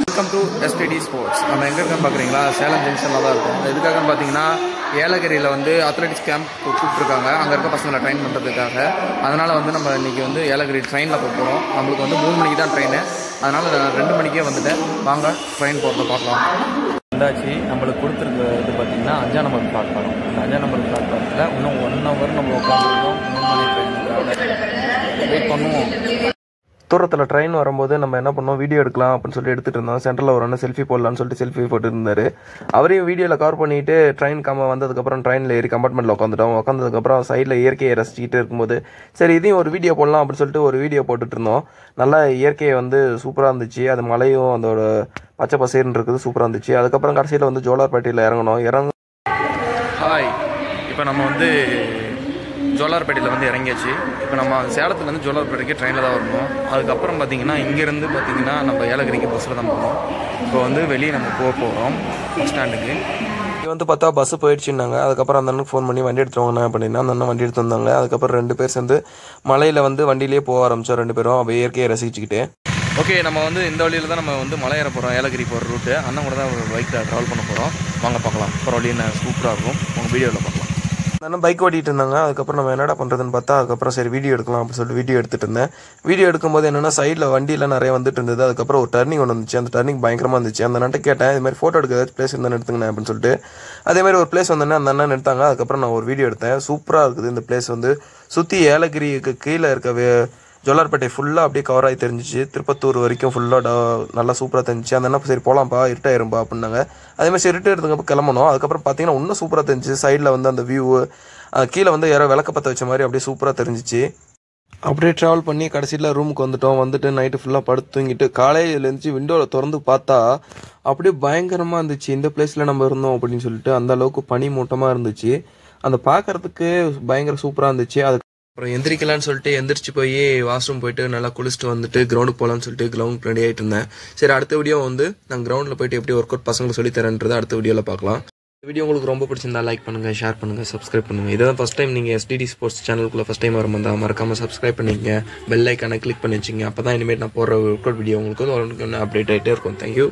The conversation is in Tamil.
வெல்கம் டு எஸ்டிடி ஸ்போர்ட்ஸ் நம்ம எங்கே இருக்கோம் பார்க்குறீங்களா சேலம் ஜங்ஷனில் தான் இருக்கும். எதுக்காகன்னு பார்த்தீங்கன்னா ஏலகிரியில் வந்து அத்லெட்டிக்ஸ் கேம்ப் கூப்பிட்ருக்காங்க அங்கே இருக்க பசங்களை ட்ரெயின் பண்ணுறதுக்காக அதனால் வந்து நம்ம இன்றைக்கி வந்து ஏலகிரி ட்ரெயினில் போகிறோம் நம்மளுக்கு வந்து மூணு மணிக்கு தான் ட்ரெயின் அதனால் ரெண்டு மணிக்கே வந்துட்டேன். வாங்க ட்ரெயின் போகிறத பார்க்கலாம். வந்தாச்சு. நம்மளுக்கு கொடுத்துருக்க இது பார்த்தீங்கன்னா அஞ்சாம் நம்பர் பிளாட்ஃபார்ம் அந்த அஞ்சாம் நம்பர் பிளாட்ஃபார்மில் இன்னும் ஒன் ஹவர் நம்ம உட்காந்துருக்கோம் மூணு மணி ட்ரெயினுக்காக வெயிட் பண்ணுவோம். தூரத்தில் ட்ரெயின் வரும்போது நம்ம என்ன பண்ணோம்? வீடியோ எடுக்கலாம் அப்படின்னு சொல்லி எடுத்துட்டு இருந்தோம். சென்டரில் ஒரு செல்ஃபி போடலான்னு சொல்லிட்டு செல்ஃபி போட்டுருந்தாரு. அவரையும் வீடியோவில் கவர் பண்ணிட்டு ட்ரெயின் கம்ம வந்ததுக்கப்புறம் ட்ரெயினில் ஏறி கம்பார்ட்மெண்ட்டில் உட்காந்துட்டோம் உட்காந்ததுக்கப்புறம் சைடில் இயற்கையை ரசிச்சுக்கிட்டு இருக்கும்போது சரி இதையும் ஒரு வீடியோ போடலாம் அப்படின்னு சொல்லிட்டு ஒரு வீடியோ போட்டுட்டு இருந்தோம். நல்லா இயற்கையை வந்து சூப்பராக இருந்துச்சு. அது மலையும் அதோட பச்சை பசேர்னு இருக்குது சூப்பராக இருந்துச்சு. அதுக்கப்புறம் கடைசியில் வந்து ஜோலார்பேட்டையில் இறங்கணும் இறங்க ஹாய் இப்போ நம்ம வந்து ஜோலார்பேட்டையில் வந்து இறங்கியாச்சு. இப்போ நம்ம சேலத்துலேருந்து ஜோலார்பேட்டைக்கு ட்ரெயினில் தான் வரணும். அதுக்கப்புறம் பார்த்தீங்கன்னா இங்கேருந்து பார்த்தீங்கன்னா நம்ம ஏலகிரிக்கு பஸ்ஸில் தான் போகணும். இப்போ வந்து வெளியே நம்ம போக போகிறோம் பஸ் ஸ்டாண்டுக்கு இங்க வந்து பார்த்தா பஸ் போயிடுச்சுன்னாங்க. அதுக்கப்புறம் அந்த அண்ணனுக்கு ஃபோன் பண்ணி வண்டி எடுத்துவாங்க அப்படின்னா அந்த அண்ணன் வண்டி எடுத்து வந்தாங்க. அதுக்கப்புறம் ரெண்டு பேர் சேர்ந்து மலையில் வந்து வண்டியிலேயே போக ஆரம்பிச்சோம். ரெண்டு பேரும் அப்படியே இயற்கையை ரசிச்சுக்கிட்டு. ஓகே நம்ம வந்து இந்த வழியில் தான் நம்ம வந்து மலை ஏற போகிறோம் ஏலகிரி போகிற ரூட்டு அண்ணன் கூட தான் ஒரு பைக்கில் ட்ராவல் பண்ண போகிறோம் வாங்க பார்க்கலாம். அப்புறம் வழி என்ன சூப்பராக இருக்கும். உங்கள் வீடியோவில் பார்க்கலாம். அந்த அண்ணன் பைக் ஓட்டிகிட்டு இருந்தாங்க. அதுக்கப்புறம் நம்ம என்னடா பண்ணுறதுன்னு பார்த்தா அதுக்கப்புறம் சரி வீடியோ எடுக்கலாம் அப்படின்னு சொல்லிட்டு வீடியோ எடுத்துட்டு இருந்தேன். வீடியோ எடுக்கும்போது என்னென்னா சைடில் வண்டியில் நிறைய வந்துட்டு இருந்தது. அதுக்கப்புறம் ஒரு டர்னிங் ஒன்று வந்துச்சு. அந்த டர்னிங் பயங்கரமாக இருந்துச்சு. அந்த அண்ணன் கேட்டேன் இது மாதிரி ஃபோட்டோ எடுக்க ஏதாச்சும் பிளேஸ் இருந்தால் எடுத்துங்கண்ணே அப்படின்னு சொல்லிட்டு. அதே மாதிரி ஒரு பிளேஸ் வந்தோன்னே அந்த அண்ணன் எடுத்தாங்க அதுக்கப்புறம் நான் ஒரு வீடியோ எடுத்தேன். சூப்பராக இருக்குது. இந்த பிளேஸ் வந்து சுற்றி ஏலகிரிக்கு கீழே இருக்க ஜோலார்பேட்டை ஃபுல்லாக அப்படியே கவர் ஆகி தெரிஞ்சிச்சு. திருப்பத்தூர் வரைக்கும் ஃபுல்லாக நல்லா சூப்பராக தெரிஞ்சிச்சு. அந்த என்ன சரி போகலாம்ப்பா இருட்டாயிரும்பா அப்படின்னாங்க. அதே மாதிரி சரி இருட்டு எடுத்துக்கப்போ கிளம்பணும். அதுக்கப்புறம் பார்த்தீங்கன்னா இன்னும் சூப்பராக தெரிஞ்சிச்சு. சைடில் வந்து அந்த வியூ கீழே வந்து யாரோ விளக்க பற்ற வச்ச மாதிரி அப்படியே சூப்பராக தெரிஞ்சிச்சு. அப்படியே ட்ராவல் பண்ணி கடைசியில் ரூமுக்கு வந்துட்டோம். வந்துட்டு நைட்டு ஃபுல்லாக படுத்து தூங்கிட்டு காலையில் எழுந்துச்சு விண்டோவில் திறந்து பார்த்தா அப்படியே பயங்கரமாக இருந்துச்சு. இந்த பிளேஸில் நம்ம இருந்தோம் அப்படின்னு சொல்லிட்டு அந்த அளவுக்கு பனி மூட்டமாக இருந்துச்சு. அந்த பார்க்கறதுக்கு பயங்கர சூப்பராக இருந்துச்சு. அது அப்புறம் எந்திரிக்கலாம்னு சொல்லிட்டு எந்திரிச்சு போய் வாஷ்ரூம் போயிட்டு நல்லா குளிச்சுட்டு வந்துட்டு கிரவுண்டுக்கு போகலான்னு சொல்லிட்டு கிரவுண்ட் ரெடி ஆகிட்டு இருந்தேன். சரி அடுத்த வீடியோ வந்து நான் கிரவுண்டில் போயிட்டு எப்படி ஒர்க் அவுட் பசங்களுக்கு சொல்லி தரேன்றது அடுத்த வீடியோவில் பார்க்கலாம். இந்த வீடியோ உங்களுக்கு ரொம்ப பிடிச்சிருந்தா லைக் பண்ணுங்க ஷேர் பண்ணுங்க சப்ஸ்கிரைப் பண்ணுங்க. இதான் ஃபர்ஸ்ட் டைம் நீங்கள் எஸ்டிடி ஸ்போர்ட்ஸ் சேனலுக்குள்ள ஃபஸ்ட் டைம் வரும்போது மறக்காம சப்ஸ்கிரைப் பண்ணிங்க பெல் ஐக்கானை கிளிக் பண்ணி வச்சுங்க அப்போ தான் இனிமேல் நான் போடுற ஒர்க் அவுட் வீடியோ உங்களுக்கு அப்டேட் ஆகிட்டே இருக்கும். Thank you